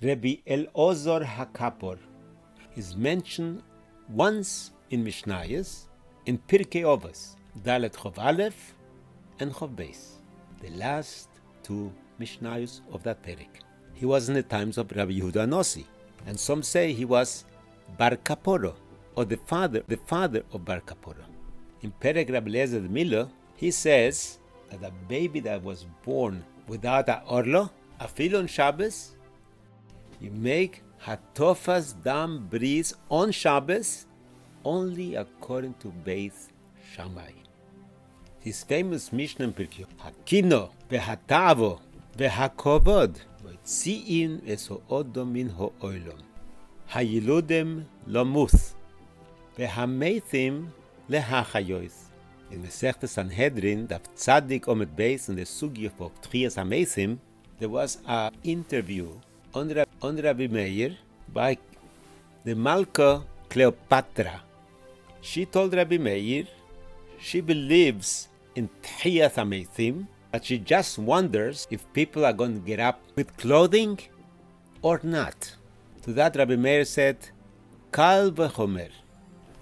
Rabbi Elozor HaKapor is mentioned once in Mishnayos in Pirkei Avos, Dalet Chov Aleph and Chov Beis, the last two Mishnayos of that Perik. He was in the times of Rabbi Yehuda Nossi, and some say he was Bar Kaporo, or the father, the father of Bar Kaporo. In Perek Rabbi Lezer Miller, he says that a baby that was born without a orlo, a fil on Shabbos, you make hatofas dam bris on Shabbos only according to Beis Shammai. His famous Mishnah in Pirkei, Hakino vehatavo vehakovod moitziin esoodom min ho'oilom hayiludem lomuth vehameithim lehachayois. In Masechta Sanhedrin, the Tzadik Omet Beis in the Sugi of Trias HaMesim, there was an interview on, on Rabbi Meir by the Malka Cleopatra. She told Rabbi Meir she believes in Tchiyas HaMesim, but she just wonders if people are going to get up with clothing or not. To that Rabbi Meir said, Kal v'chomer.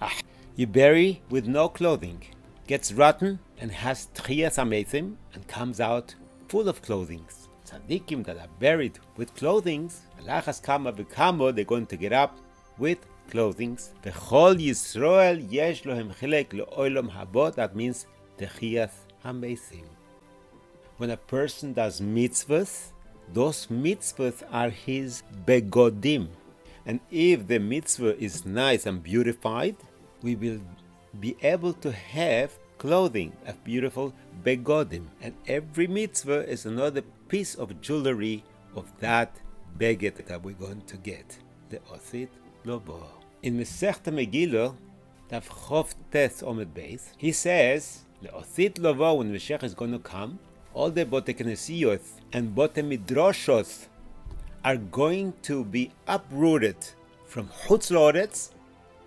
Ah, you bury with no clothing, gets rotten and has Tchiyas HaMesim and comes out full of clothing. Tzaddikim that are buried with clothing, Alachas Kama v'Kamo, they're going to get up with clothing. V'chol Yisrael yesh lohem chilek le'olam habo, that means Tchiyas HaMesim. When a person does mitzvahs, those mitzvahs are his begodim. And if the mitzvah is nice and beautified, we will be able to have clothing, of beautiful begodim. And every mitzvah is another piece of jewelry of that beged that we're going to get. The Othit Lobo. In Masechta Megillah, Daf Chof Tes Omed Beis, he says, the Othit Lobo, when Mashiach is going to come, all the Boteknesiyot and Botemidroshos are going to be uprooted from Chutz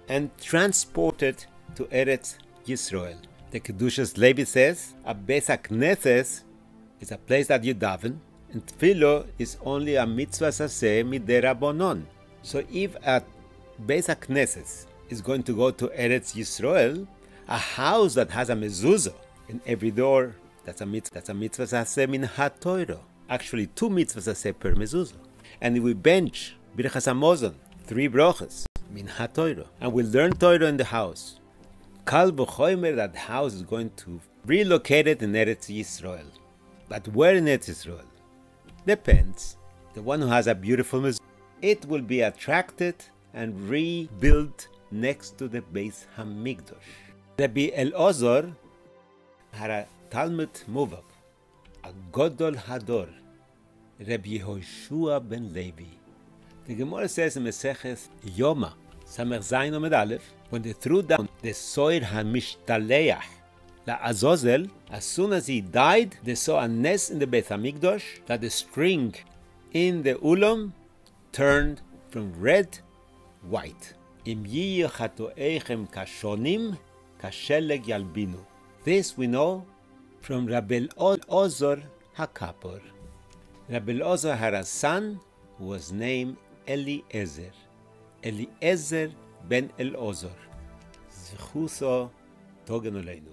and transported to Eretz Yisrael. The Kedushas Levi says, a Beis HaKnesses is a place that you daven, and Tfilo is only a mitzvah saseh miderabonon. So if a Beis HaKnesses is going to go to Eretz Yisrael, a house that has a mezuzah in every door, that's a mitzvah, that's a mitzvah saseh min hatoiro. Actually, two mitzvahs saseh per mezuzah. And if we bench Birchas Hamazon, three brochas, min hatoiro, and we learn Torah in the house, Kal v'choimer, that house is going to relocate it in Eretz Yisrael. But where in Eretz Yisrael? Depends. The one who has a beautiful mezuzah, it will be attracted and rebuilt next to the Beis Hamikdash. Rabbi Elazar had a Talmud Muvak, a Godol Hador, Rabbi Yehoshua ben Levi. The Gemara says in Meseches Yoma, Samech Zayin Omed Aleph, when they threw down the Soir HaMishtaleach, La Azazel, as soon as he died, they saw a nest in the Beit HaMikdash that the string in the ulam turned from red white. Im kashonim kasheleg yalbinu. This we know from Rabbi Ozor Hakapor. Rabbi Ozor had a son who was named Eliezer. Eliezer ben El Elozor. זכותו תוגן עלינו.